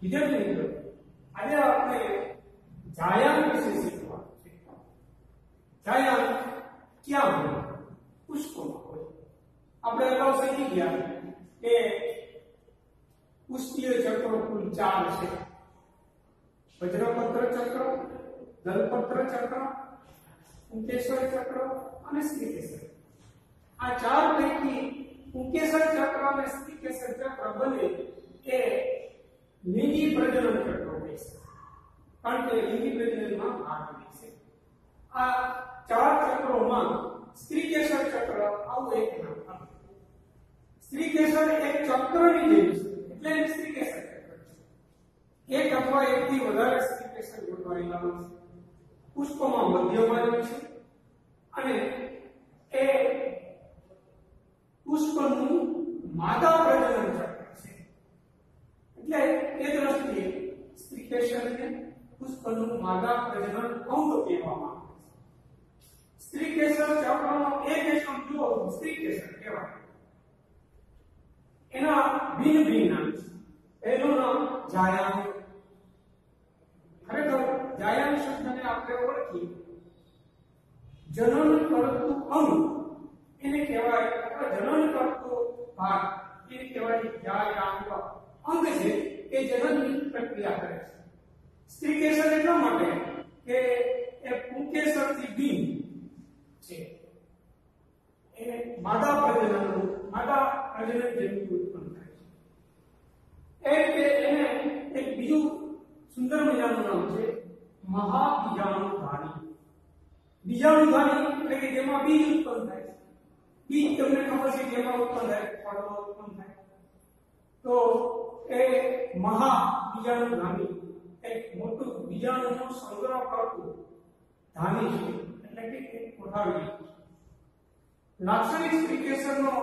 વિદ્યાર્થી મિત્રો આજે આપણે જાયાન વિશે શીખવાનું છે જાયાન ક્યાં હોય પુષ્પોમાં હોય આપણે અગાઉ શીખી ગયા કે પુષ્પીય ચક્રો કુલ ચાર છે વજ્રપત્ર ચક્ર દલપત્ર ચક્ર પુંકેશ્વર ચક્ર અને શ્રીકેશ્વર આ ચાર પૈકી પુંકેશ્વર ચક્ર અને શ્રીકેશ્વર ચક્ર બને એ લિંગી પ્રજનન કરતો હોય છે. કારણ કે લિંગી પ્રજનનમાં ભાગ લે છે. આ ચાર ચક્રોમાં સ્ત્રીકેસર ચક્ર આવું એક નામ સ્ત્રી કેસર એક ચક્રની જેવી છે, એટલે સ્ત્રી કેસર ચક્ર છે. એક અથવા એકથી વધારે સ્ત્રીકેસર ગોઠવાયેલા હોય છે. પુષ્પમાં મધ્યમાં છે. અને એ પુષ્પનું માદા પ્રજનન ચક્ર છે એટલે એ દ્રષ્ટિએ સ્ત્રીકેસરને પુષ્પનું માદા પ્રજનન અંગ કહેવામાં આવે છે સ્ત્રી કેસર ચક્રનો એક એકમ જુઓ તો સ્ત્રી કેસર કહેવાય એના ભિન્ન ભિન્ન નામ છે પહેલું નામ જાયાન ખરેખર જાયાન શબ્દને આપણે ઓળખીએ જનન કરતું અંગ એને કહેવાય અથવા જનન કરતો ભાગ એને કહેવાય જાયાંગ અંગ છે એ જનનની પ્રક્રિયા કરે છે સ્ત્રી કેસર એટલા માટે કે એ પુંકેસરથી ભિન્ન છે એ માદા પ્રજનનનું માદા પ્રજનન જન્તુ ઉત્પન્ન થાય છે એ રીતે એને એક બીજું સુંદર મજાનું નામ છે મહાબીજાણુધારી બીજાણુધારી એટલે કે જેમાં બીજ ઉત્પન્ન થાય છે બીજ તમને ખબર છે જેમાં ઉત્પન્ન થાય ફળમાં ઉત્પન્ન થાય તો એ મહા બીજાણુધારી એક મોટું બીજાણુનો સંગ્રહ કરતું ધાની છે એટલે કે એક કોઠારી લાક્ષણિક સ્ત્રીકેસરનો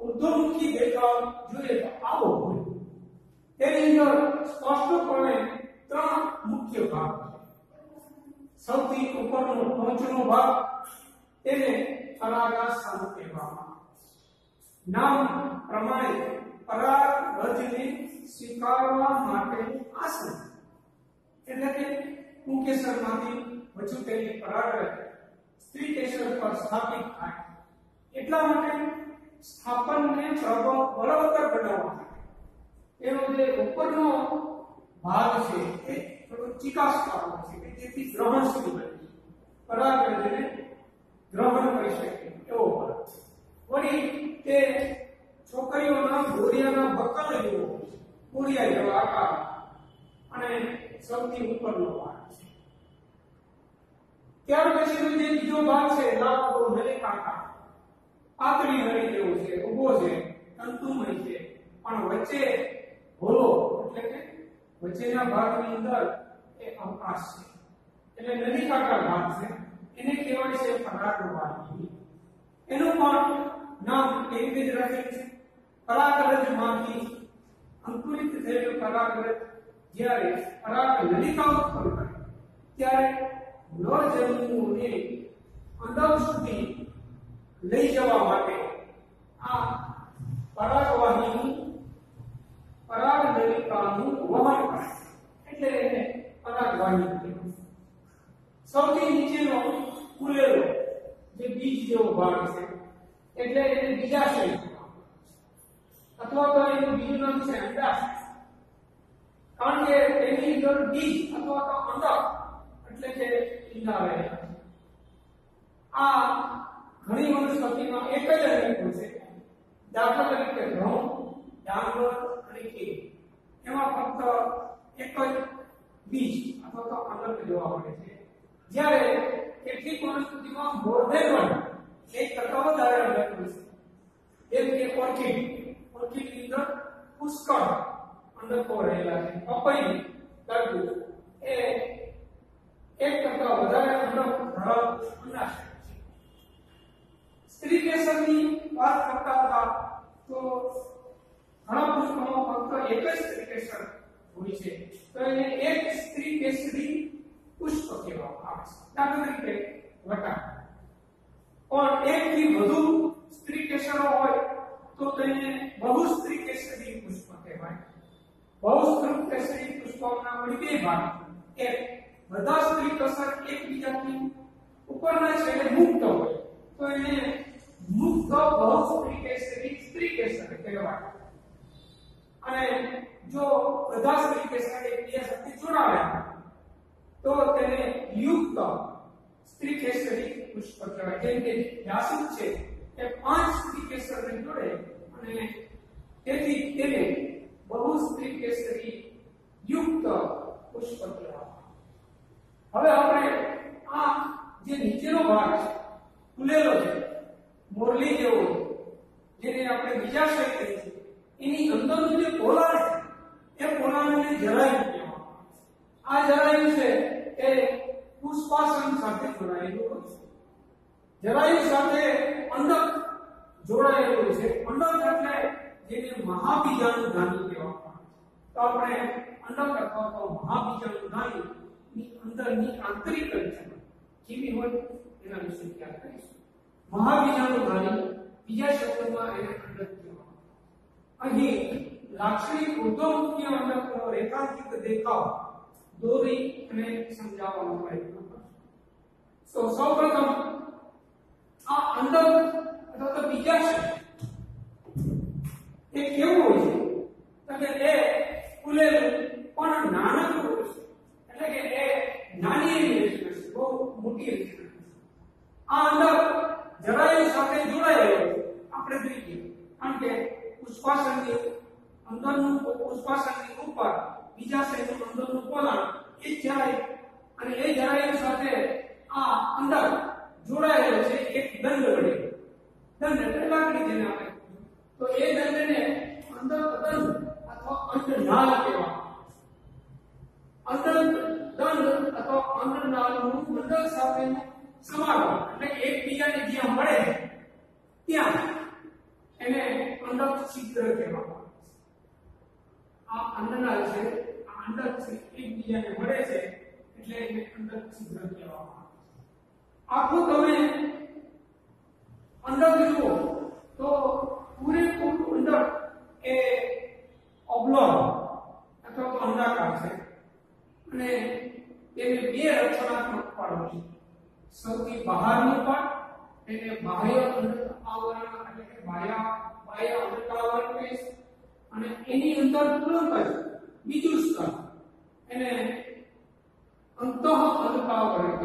ઉર્ધ્વમુખી દેખાવ જોઈએ તો આવો હોય તેની અંદર સ્પષ્ટપણે ત્રણ મુખ્ય ભાગ છે સૌથી ઉપરનો ટોચનો ભાગ તેને પરાગાસન કહેવામાં આવે છે નામ પ્રમાણે પરાગ રજને સ્વીકારવા માટેનું આસન એટલે કે પુંકેસરમાંથી વચુટેલી પરાગરજ સ્ત્રી કેસર પર સ્થાપિત થાય એટલા માટે સ્થાપનને પ્રભાવ બળવત્તર બનાવવા માટે એનો જે ઉપરનો ભાગ છે એ થોડો ચિકાસવાળો છે કે જેથી ગ્રહણશીલ બને પરાગરજને ગ્રહણ કરી શકે એવો ભાગ છે વળી તે છોકરીઓના ઘોડિયાના બકલ જેવો ઘોડિયા જેવા આકાર અને સૌથી ઉપરનો ભાગ છે. ત્યાર પછીનો જે બીજો ભાગ છે, લાકડો નલિકાકાર પાતળી નળી જેવો છે, ઊભો છે, તંતુમય છે. પણ વચ્ચે હોલો એટલે કે વચ્ચેના ભાગની અંદર એ અવકાશ છે. એટલે નલિકાકાર ભાગ છે. એને કહેવાય છે પરાગવાહી એનું પણ નામ એવી જ રાખેલ છે. પરાગરજમાંથી અંકુરિત થયેલ પરાગરજ જ્યારે પરાગ નલિકા ઉત્પન્ન કરે ત્યારે નરજન્મુઓને અંદર સુધી લઈ જવા માટે આ પરાગવાહીનું પરાગ નલિકાનું વહન કરે એટલે એને પરાગવાહી કહેવાય સૌથી નીચેનો ખુલેલો જે બીજ જેવો ભાગ છે એટલે એને બીજાશય અથવા તો એનું બીજું નામ છે અંડાશય કારણ કે તેની અંદર બીજ અથવા તો અંડક એટલે કે ઈંડા રહેલા છે આ ઘણી વનસ્પતિમાં એક જ અંગ હોય છે દાખલા તરીકે ઘઉં ડાંગર અને કેરી એમાં ફક્ત એક જ બીજ અથવા તો અંડક જોવા મળે છે જ્યારે કેટલીક વનસ્પતિમાં મોર ધેન વન એક કરતા વધારે અંડક હોય છે જેમ કે ઓર્કિડ ઓર્કિડની અંદર પુષ્કળ અંડકો રહેલા છે પપઈ તરબૂચ એ એક કરતા વધારે અંડક ધરાવતું છે સ્ત્રી કેસરની વાત કરતા હતા તો ઘણા પુષ્પોમાં ફક્ત એક જ સ્ત્રી કેસર હોય છે તો એને એક સ્ત્રી કેસરી પુષ્પ કહેવામાં આવે છે દાખલા તરીકે વટા પણ એક થી વધુ સ્ત્રી કેસરો હોય તો તેને બહુ સ્ત્રી કેસરી પુષ્પ કહેવાય બહુ સ્ત્રી કેસરી પુષ્પકના વળી બે ભાગ એક બધા સ્ત્રી કસર એકબીજાથી ઉપરના છેડે મુક્ત હોય તો એને મુક્ત બહુસ્ત્રી કેસરી સ્ત્રી કેસર કહેવાય અને જો બધા સ્ત્રી કેસર એકબીજા સાથે જોડાયા તો તેને યુક્ત સ્ત્રી કેસરી પુષ્પ કહેવાય જેમ કે વ્યાસુદ છે એ પાંચ સ્ત્રી કેસરને જોડે અને તેથી તેને બહુ સ્ત્રી કેસરી યુક્ત પુષ્પ કહેવાય હવે આપણે આ જે નીચેનો ભાગ છે ફૂલેલો છે મોરલી જેવો જેને આપણે બીજાશય કહીએ છીએ એની અંદરનું જે પોલાણ છે એ પોલાણને જરાયું કહેવામાં આવે છે આ જરાયું છે એ પુષ્પાસન સાથે જોડાયેલું હોય છે જરાયુ સાથે અંડક જોડાયેલું છે અંડક એટલે જેને મહાબીજાનું ધાન્ય કહેવામાં આવે છે તો આપણે અંડક અથવા તો મહાબીજાનું ધાન્ય ની અંદરની આંતરિક રચના કેવી હોય એના વિશે ખ્યાલ કરીશું મહાબીજાનું ધાન્ય બીજા શબ્દોમાં એને અંડક કહેવામાં આવે અહીં લાક્ષણિક ઉદ્ધમુખી અંડકનો રેખાંકિત દેખાવ દોરી અને સમજાવવાનો પ્રયત્ન કરશું તો સૌપ્રથમ આ અંદર અથવા તો બીજા છે એ કેવું હોય છે? તો કે એ ફૂલેલું પણ નાનકડું એટલે કે એ નાની એવી રચના છે, બહુ મોટી રચના આ અંદર જરાય સાથે જોડાયેલો આપણે જોઈએ કારણ કે પુષ્પાસનની અંદરનું પુષ્પાસનની ઉપર, બીજા સાઈડનું અંદરનું પોલાણ એ જરાય. અને એ જરાય સાથે આ અંડક જોડાયેલો છે, એક દંડ વડે. દંડ એટલે લાકડી જેને આપણે તો એ દંડને અંતર દંડ અથવા અંડનાળ કહેવામાં અંતર દંડ અથવા અંડનાળનું મંડળ સાથે સમાગમ એટલે એક એકબીજાને જ્યાં મળે, ત્યાં એને અંડક છિદ્ર કહેવામાં આ અંડનાળ છે, આ અંડક છે એકબીજાને મળે છે, એટલે એને અંડક છિદ્ર કહેવામાં આખું તમે અંદર જુઓ, તો પૂરેપૂરું અંદર એ ઓબ્લોંગ અથવા તો અંડાકાર છે. અને એને બે રચનાત્મક પાડો છે. સૌથી બહારનું પાર્ટ એને બાહ્ય આવરણ એટલે કે બાહ્ય બાહ્ય અંડકાવરણ કહીશ અને એની અંદર તુરંત જ બીજું સ્તર, એને અંતઃ અંડકાવરણ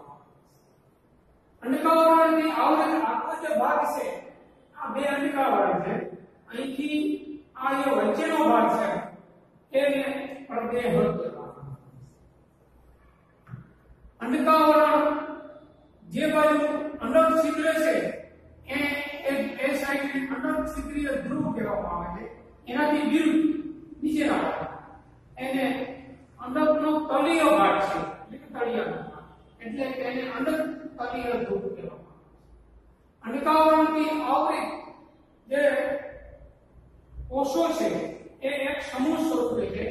આવે છે અંડકાવરણની આવૃત આખો જે ભાગ છે આ બે અંડકાવરણ છે અહીંથી આ જે વચ્ચેનો ભાગ છે એને પ્રદેહ કહેવામાં અંડકાવરણ જે બાજુ અંડક છિદ્ર છે એ એ એ સાઈડને અંડક છિદ્રીય ધ્રુવ કહેવામાં આવે છે એનાથી વિરુદ્ધ નીચેના ભાગ એને અંડકનો તળિયો ભાગ છે એટલે કે તળિયાનો ભાગ એટલે કે એને અંડક તળિય ધ્રુવ કહેવામાં આવે અંડકાવરણથી આવૃત જે કોષો છે એ એક સમૂહ સ્વરૂપે છે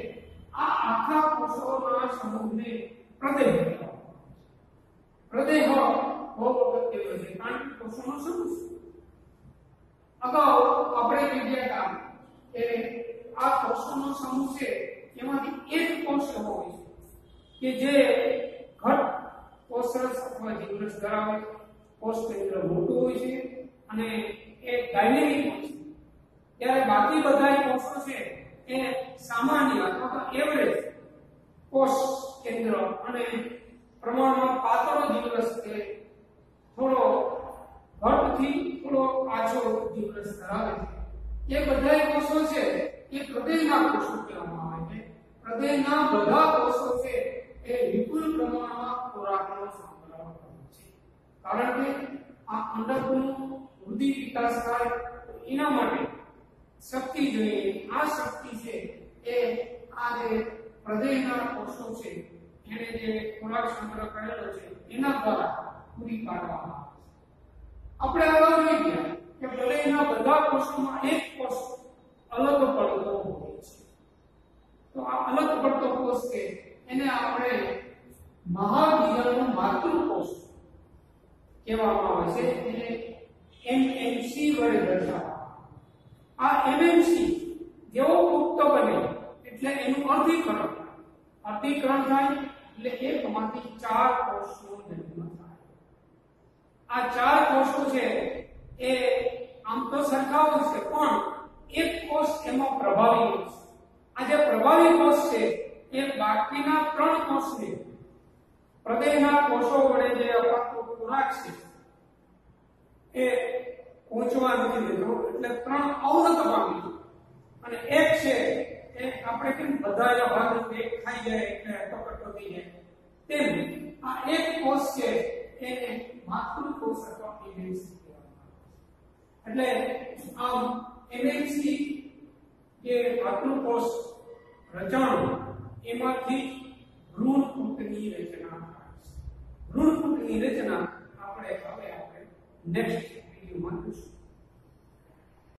આ આખા કોષોના સમૂહને પ્રદેહ કહેવામાં આવે છે પ્રદેહ બહુ અગત્યનો છે કારણ કે કોષોનો સમૂહ છે અગાઉ આપણે કહી હતા કે આ કોષોનો સમૂહ છે એમાંથી એક કોષ એવો હોય છે કે જે ઘટ કોષરસ અથવા ધરાવે કોષ કેન્દ્ર મોટું હોય છે અને એ ડાયનેમિક હોય છે. ત્યારે બાકી બધા કોષો છે એ સામાન્ય અથવા તો એવરેજ કોષ કેન્દ્ર અને પ્રમાણમાં પાતળો જીવરસ કે થોડો ઘટથી થોડો આછો જીવરસ ધરાવે છે. એ બધા કોષો છે એ હૃદયના કોષો કહેવામાં આવે છે. હૃદયના બધા કોષો છે એ વિપુલ પ્રમાણમાં ખોરાકનો કારણ કે આ અંડકનું વૃદ્ધિ વિકાસ થાય એના માટે શક્તિ જોઈએ. આ શક્તિ છે એ આ જે હૃદયના કોષો છે. એને જે ખોરાક સંગ્રહ કરેલો છે, એના દ્વારા પૂરી પાડવામાં આપણે આવા જોઈ ગયા કે હૃદયના બધા કોષોમાં એક કોષ અલગ પડતો હોય છે. તો આ અલગ પડતો કોષ છે એને આપણે મહાબીજાણુ માતૃકોષ કહેવામાં આવે છે. એટલે એમએમસી વડે દર્શાવવા. આ એમએમસી જેવો પુખ્ત બને, એટલે એનું અર્ધીકરણ અર્ધીકરણ થાય, એટલે એકમાંથી ચાર કોષનો જન્મ થાય. આ ચાર કોષો છે, એ આમ તો સરખા હોય છે, પણ એક કોષ એમાં પ્રભાવી છે. આ જે પ્રભાવી કોષ છે, એ બાકીના ત્રણ કોષને હૃદયના કોષો વડે જે અપાતો ખોરાક છે એ પહોંચવા નથી દેતો એટલે ત્રણ અવનત પામી અને એક છે એ આપણે કેમ બધા જ ભાગ એક ખાઈ જાય એટલે ટપટો થઈ જાય તેમ આ એક કોષ છે, એને માતૃકોષ અથવા એમએમસી. એટલે આમ એમએમસી જે માતૃકોષ રચાણુ, એમાંથી ભ્રૂણપુટની રચના થાય છે ભ્રૂણપુટની રચના આપણે હવે આપણે નેક્સ્ટ વિડીયોમાં જોઈશું